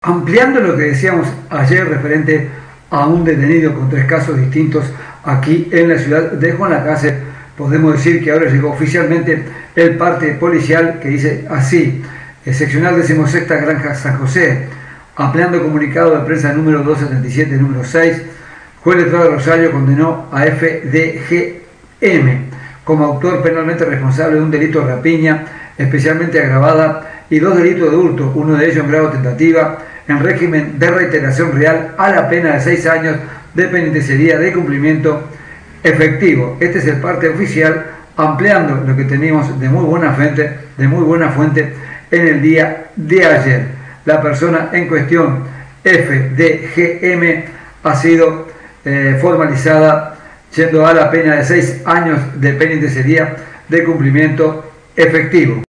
Ampliando lo que decíamos ayer referente a un detenido con tres casos distintos aquí en la ciudad de Juan Lacase, podemos decir que ahora llegó oficialmente el parte policial que dice así, el seccional decimosexta Granja San José, ampliando comunicado de prensa número 277, número 6, juez letrado Rosario condenó a FDGM como autor penalmente responsable de un delito de rapiña especialmente agravada y dos delitos de hurto, uno de ellos en grado tentativa, en régimen de reiteración real a la pena de seis años de penitenciaría de cumplimiento efectivo. Este es el parte oficial, ampliando lo que teníamos de muy buena fuente, de muy buena fuente en el día de ayer. La persona en cuestión, FDGM, ha sido eh, formalizada yendo a la pena de seis años de penitenciaría de cumplimiento efectivo.